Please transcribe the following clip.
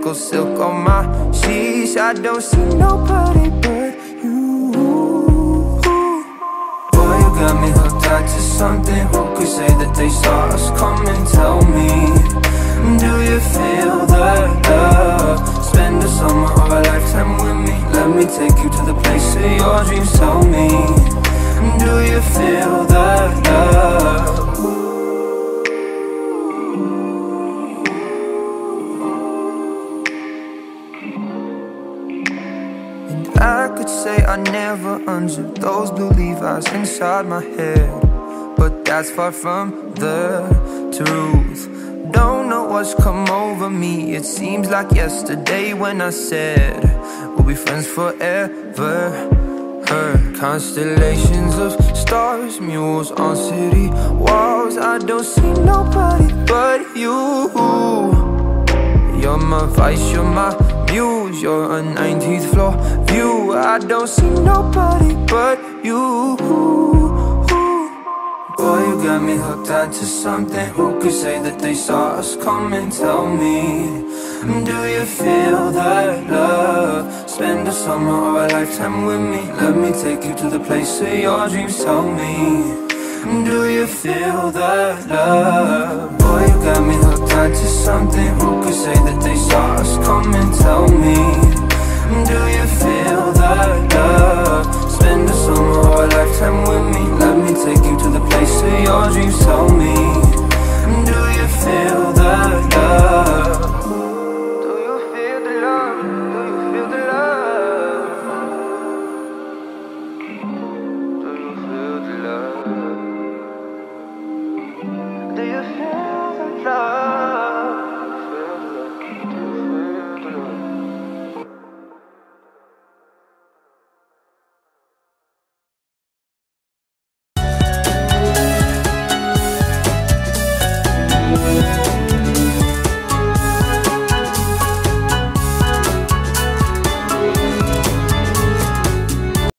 silk on my sheets, I don't see nobody but you. Boy, you got me hooked on to something. Who could say that they saw us coming? Tell me, do you feel the love? Spend the summer of a lifetime with me. Let me take you to the place of your dreams. Tell me, do you feel the love? Could say I never unzipped those blue Levi's inside my head. But that's far from the truth. Don't know what's come over me. It seems like yesterday when I said we'll be friends forever. Heard constellations of stars, mules on city walls. I don't see nobody but you. You're my vice, you're my muse, you're a 19th floor view. I don't see nobody but you. Boy, you got me hooked onto something. Who could say that they saw us coming? Tell me, do you feel that love? Spend a summer or a lifetime with me. Let me take you to the place of your dreams. Tell me. Do you feel that love? Boy, you got me hooked onto something Who could say that they Tell me. Do you feel